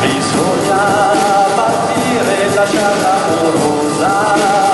bisogna partire lasciarla amorosa